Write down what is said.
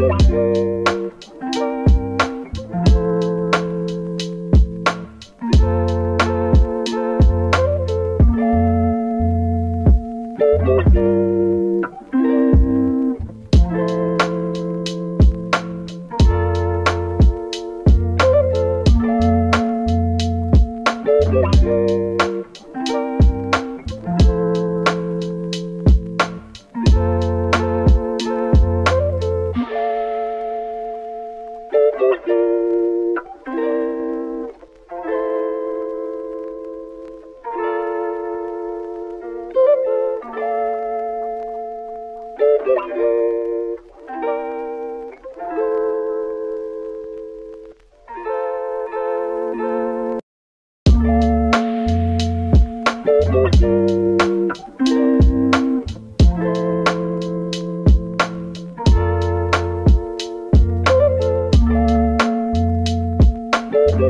Música